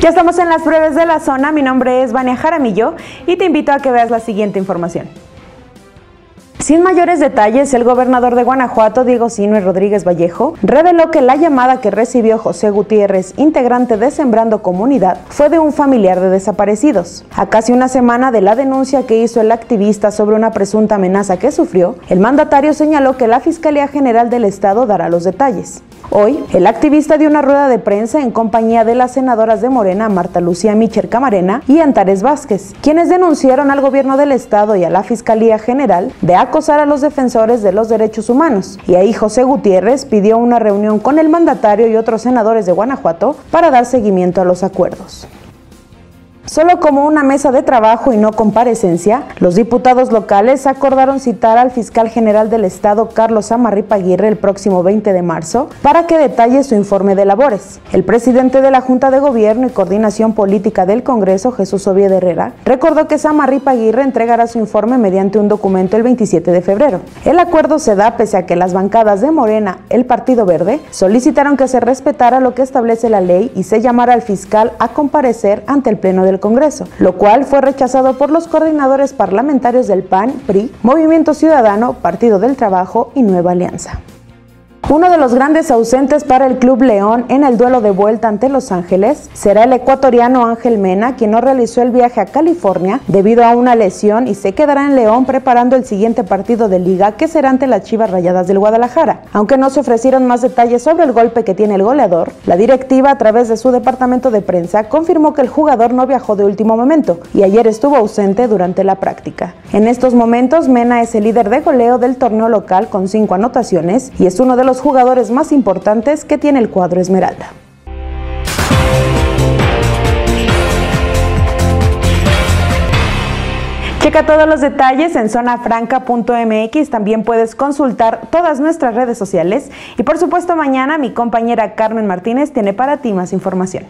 Ya estamos en las breves de la zona, mi nombre es Vania Jaramillo y te invito a que veas la siguiente información. Sin mayores detalles, el gobernador de Guanajuato, Diego Sino Rodríguez Vallejo, reveló que la llamada que recibió José Gutiérrez, integrante de Sembrando Comunidad, fue de un familiar de desaparecidos. A casi una semana de la denuncia que hizo el activista sobre una presunta amenaza que sufrió, el mandatario señaló que la Fiscalía General del Estado dará los detalles. Hoy, el activista dio una rueda de prensa en compañía de las senadoras de Morena, Marta Lucía Micher Camarena y Antares Vázquez, quienes denunciaron al gobierno del Estado y a la Fiscalía General de acosar a los defensores de los derechos humanos. Y ahí José Gutiérrez pidió una reunión con el mandatario y otros senadores de Guanajuato para dar seguimiento a los acuerdos. Solo como una mesa de trabajo y no comparecencia, los diputados locales acordaron citar al fiscal general del Estado, Carlos Amarripa Aguirre, el próximo 20 de marzo para que detalle su informe de labores. El presidente de la Junta de Gobierno y Coordinación Política del Congreso, Jesús Oviedo Herrera, recordó que Samarripa Aguirre entregará su informe mediante un documento el 27 de febrero. El acuerdo se da pese a que las bancadas de Morena, el Partido Verde, solicitaron que se respetara lo que establece la ley y se llamara al fiscal a comparecer ante el Pleno del Congreso, lo cual fue rechazado por los coordinadores parlamentarios del PAN, PRI, Movimiento Ciudadano, Partido del Trabajo y Nueva Alianza. Uno de los grandes ausentes para el Club León en el duelo de vuelta ante Los Ángeles será el ecuatoriano Ángel Mena, quien no realizó el viaje a California debido a una lesión y se quedará en León preparando el siguiente partido de liga que será ante las Chivas Rayadas del Guadalajara. Aunque no se ofrecieron más detalles sobre el golpe que tiene el goleador, la directiva a través de su departamento de prensa confirmó que el jugador no viajó de último momento y ayer estuvo ausente durante la práctica. En estos momentos, Mena es el líder de goleo del torneo local con cinco anotaciones y es uno de jugadores más importantes que tiene el cuadro Esmeralda. Checa todos los detalles en zonafranca.mx. También puedes consultar todas nuestras redes sociales. Y por supuesto, mañana mi compañera Carmen Martínez tiene para ti más información.